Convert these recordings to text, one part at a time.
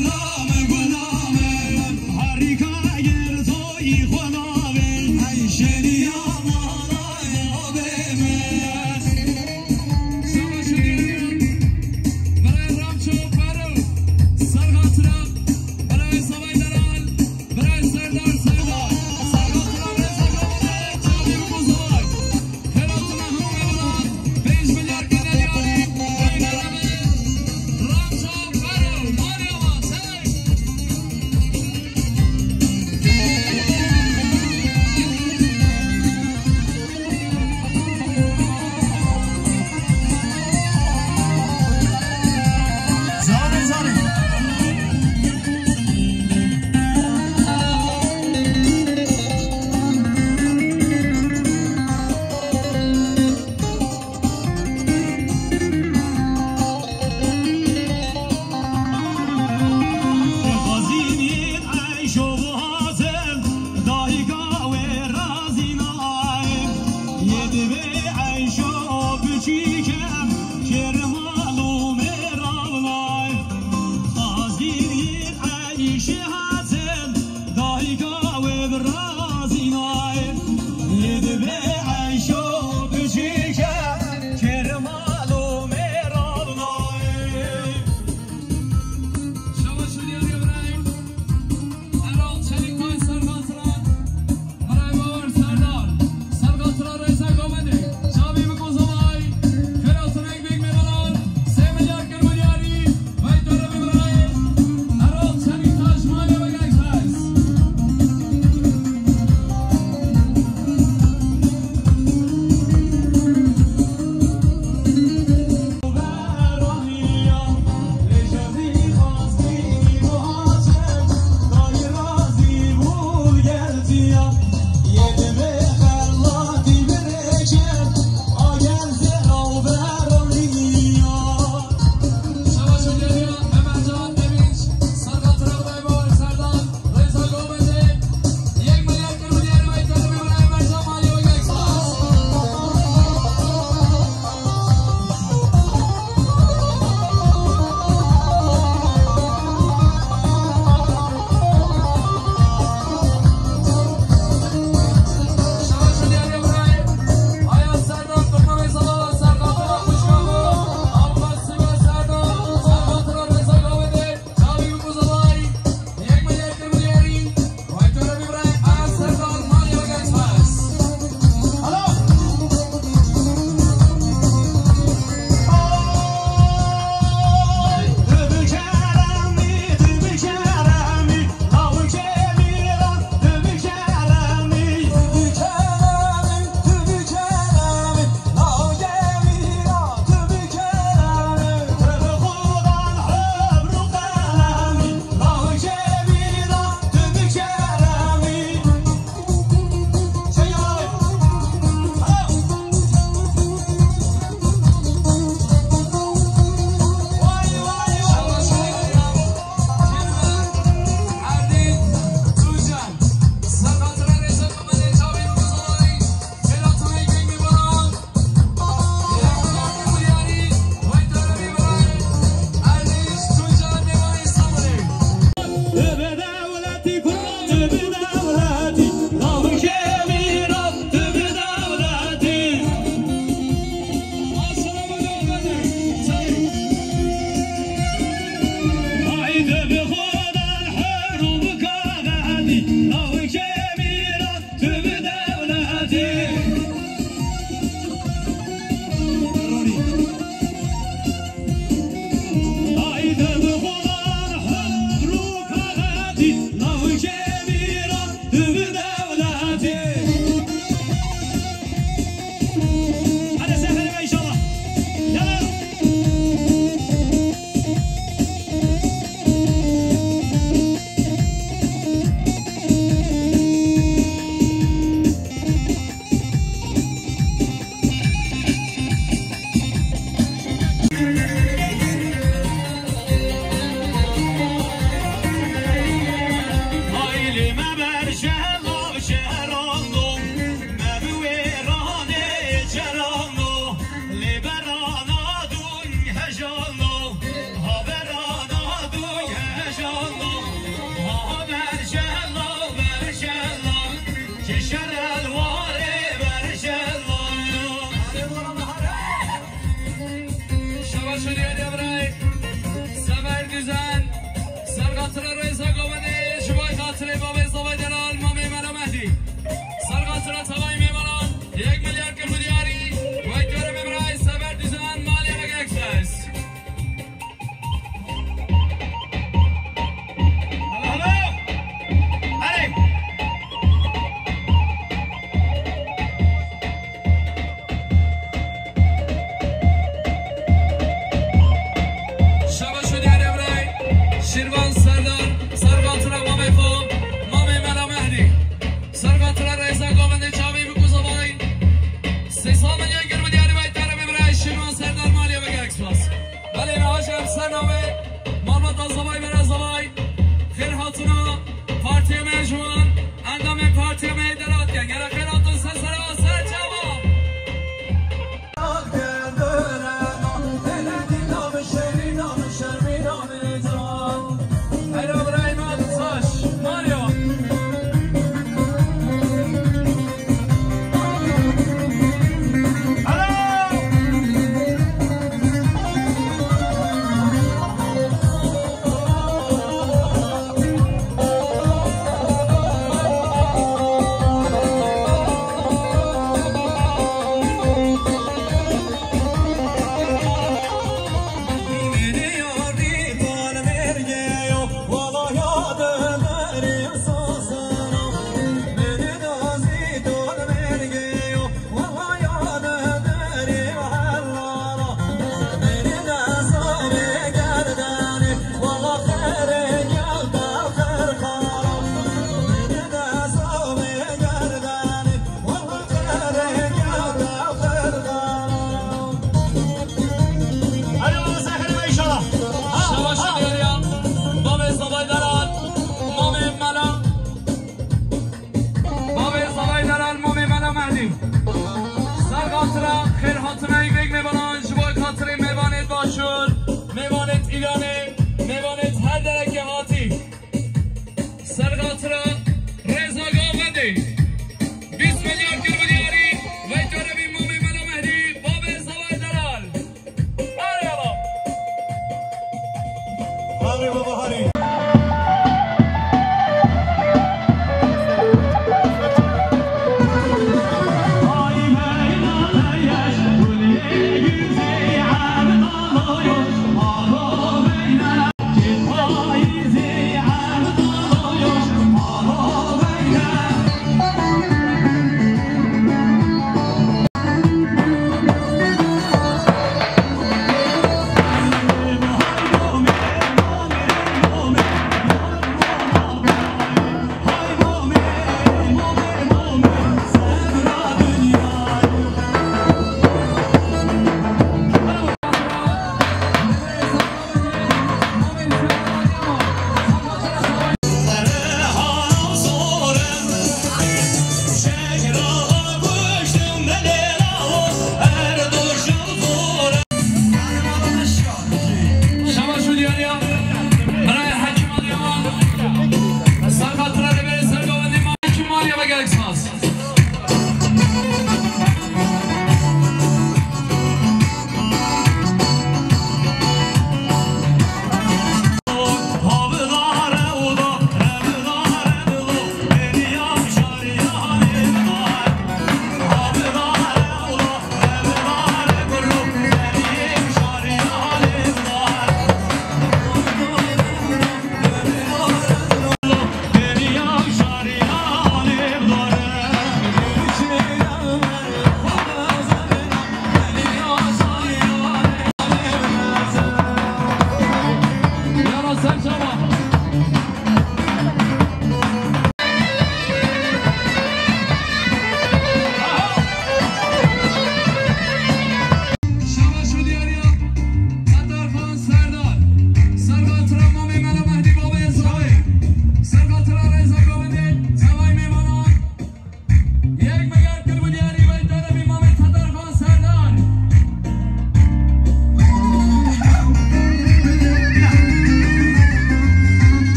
No.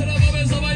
otra vez